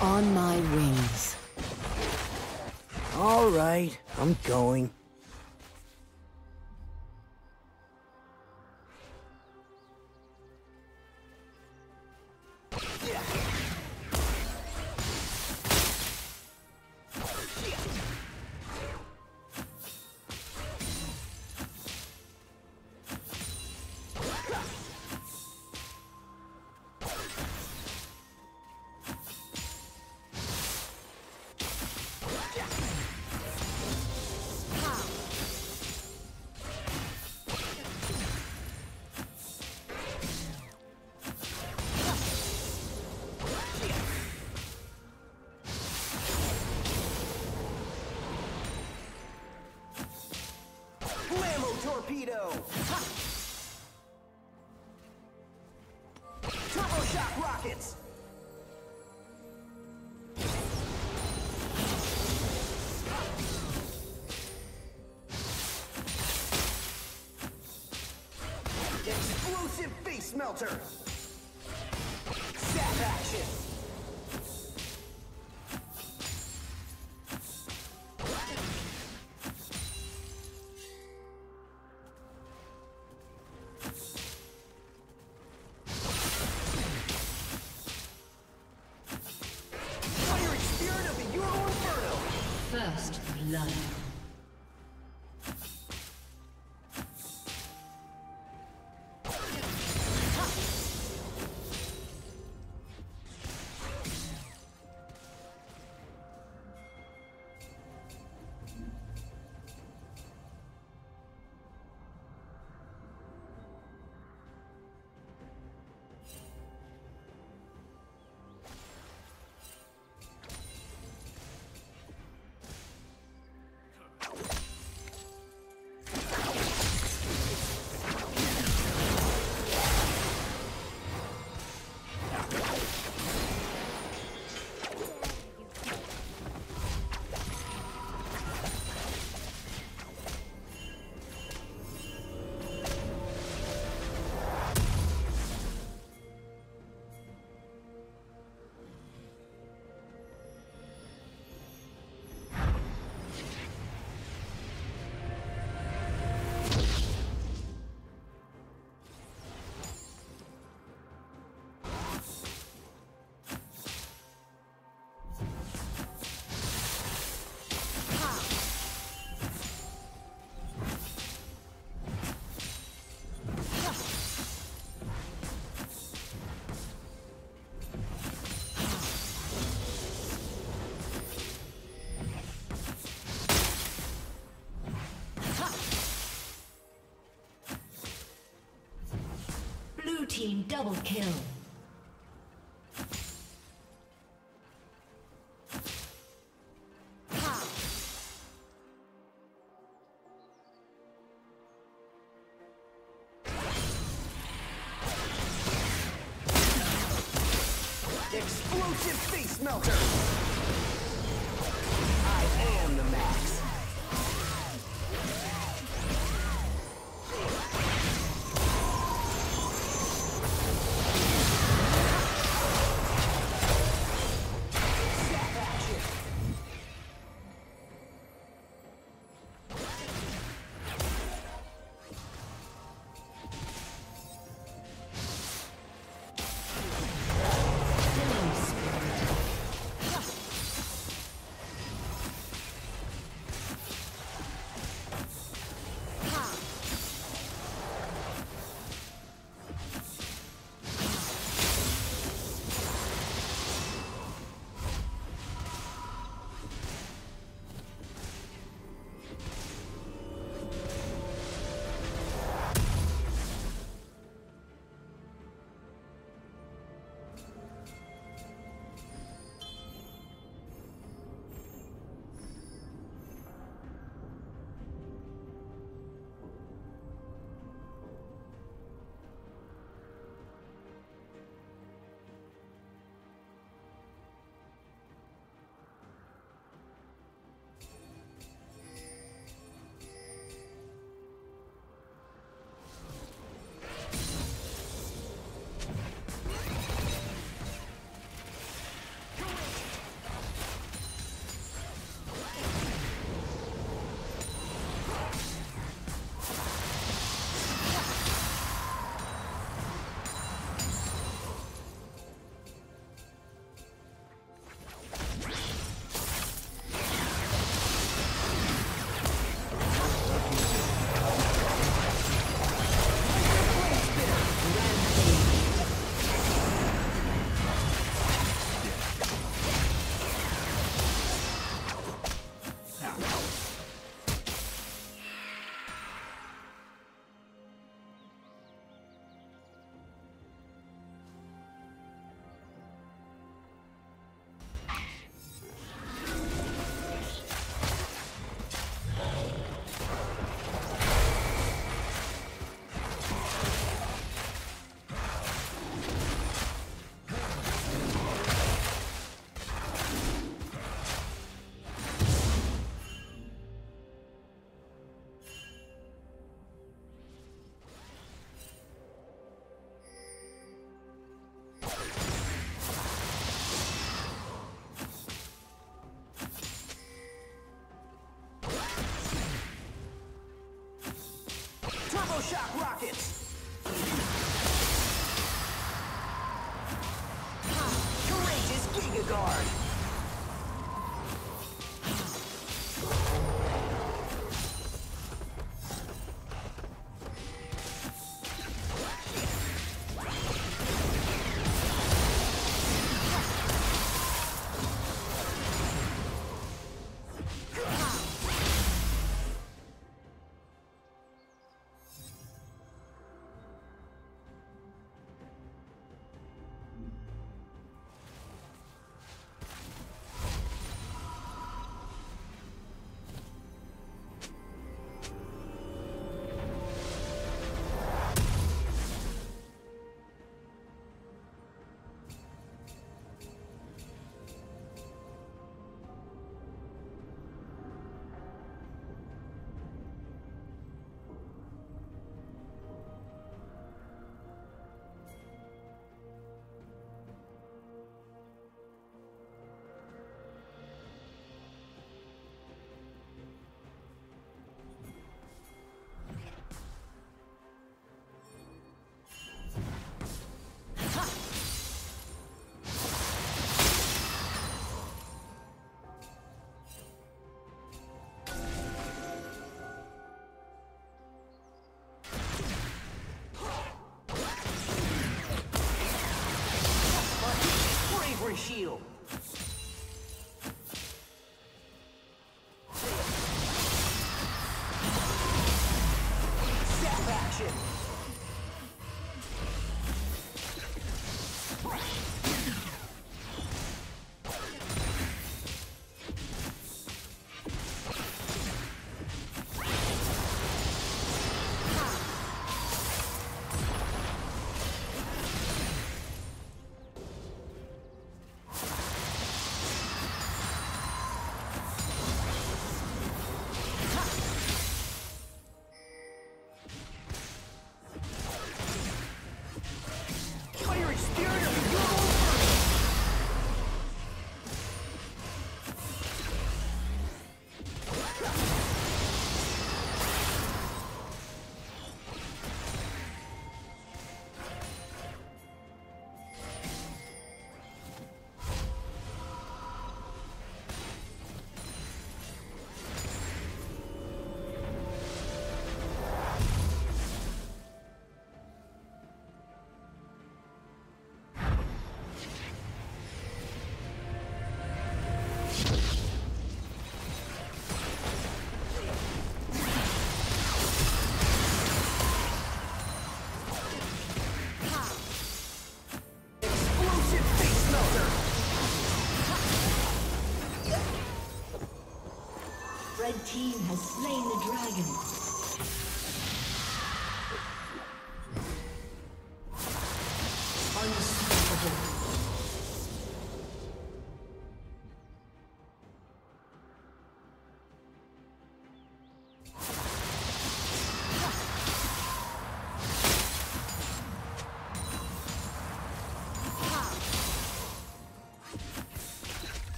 On my wings. All right, I'm going. Torpedo! Ha! Turbo shock rockets! Explosive face melter! Blood. Team double kill.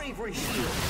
Bravery Shield.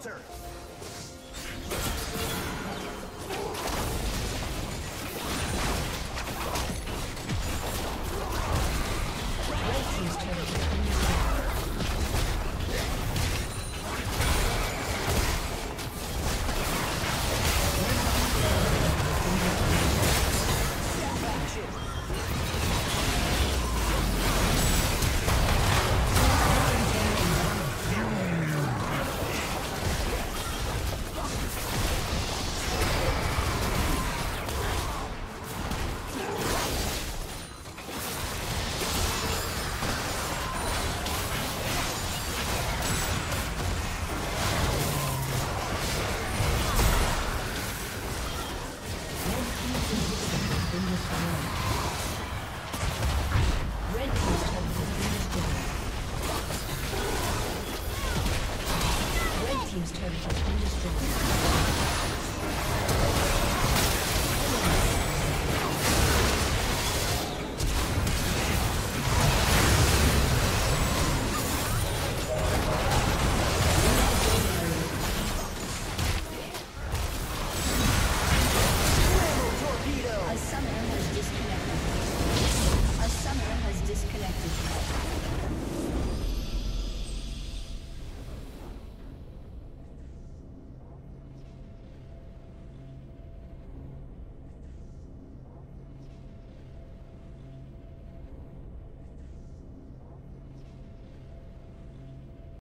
team's